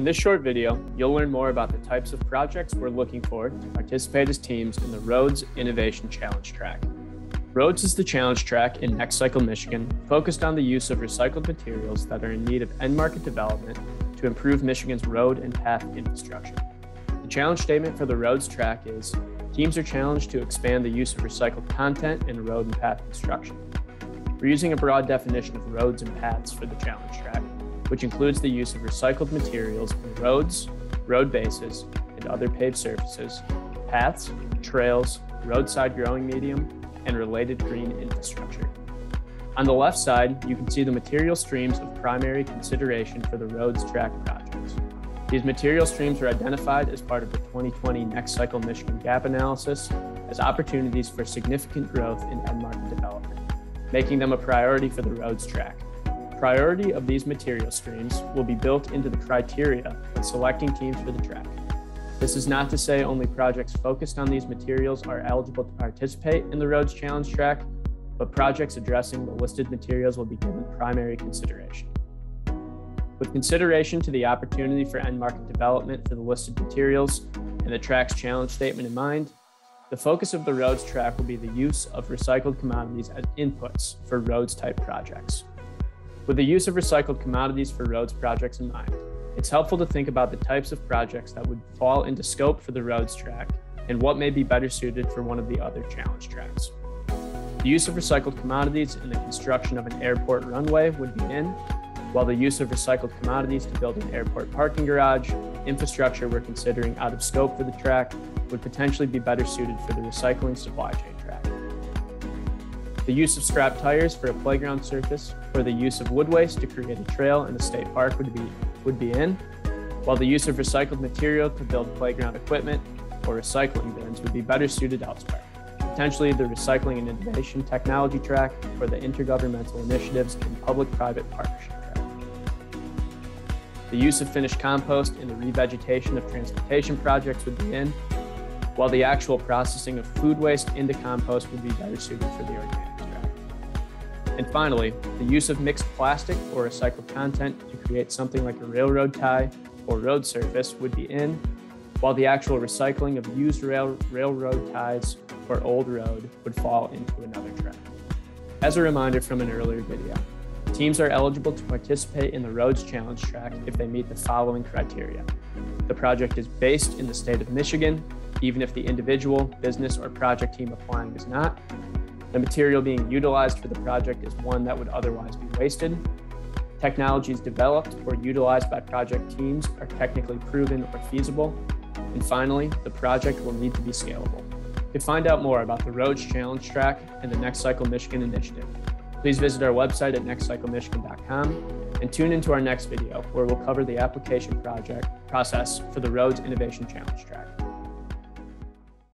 In this short video, you'll learn more about the types of projects we're looking for to participate as teams in the Roads Innovation Challenge Track. Roads is the challenge track in NextCycle Michigan focused on the use of recycled materials that are in need of end market development to improve Michigan's road and path infrastructure. The challenge statement for the Roads track is teams are challenged to expand the use of recycled content in road and path construction. We're using a broad definition of roads and paths for the challenge track, which includes the use of recycled materials in roads, road bases, and other paved surfaces, paths, trails, roadside growing medium, and related green infrastructure. On the left side, you can see the material streams of primary consideration for the roads track projects. These material streams were identified as part of the 2020 NextCycle Michigan Gap Analysis as opportunities for significant growth in end market development, making them a priority for the roads track. Priority of these material streams will be built into the criteria when selecting teams for the track. This is not to say only projects focused on these materials are eligible to participate in the Roads Challenge track, but projects addressing the listed materials will be given primary consideration. With consideration to the opportunity for end market development for the listed materials and the track's challenge statement in mind, the focus of the roads track will be the use of recycled commodities as inputs for roads type projects. With the use of recycled commodities for roads projects in mind, it's helpful to think about the types of projects that would fall into scope for the roads track and what may be better suited for one of the other challenge tracks. The use of recycled commodities in the construction of an airport runway would be in, while the use of recycled commodities to build an airport parking garage, infrastructure we're considering out of scope for the track, would potentially be better suited for the recycling supply chain track. The use of scrap tires for a playground surface or the use of wood waste to create a trail in a state park would be, would be in, while the use of recycled material to build playground equipment or recycling bins would be better suited elsewhere. Potentially the Recycling and Innovation Technology track or the Intergovernmental Initiatives and Public-Private Partnership track. The use of finished compost in the revegetation of transportation projects would be in, while the actual processing of food waste into compost would be better suited for the organic. And finally, the use of mixed plastic or recycled content to create something like a railroad tie or road surface would be in, while the actual recycling of used rail, railroad ties or old road would fall into another track. As a reminder from an earlier video, teams are eligible to participate in the Roads Challenge track if they meet the following criteria. The project is based in the state of Michigan, even if the individual, business, or project team applying is not. The material being utilized for the project is one that would otherwise be wasted. Technologies developed or utilized by project teams are technically proven or feasible. And finally, the project will need to be scalable. To find out more about the Roads Challenge Track and the NextCycle Michigan initiative, please visit our website at nextcyclemichigan.com and tune into our next video where we'll cover the application project process for the Roads Innovation Challenge Track.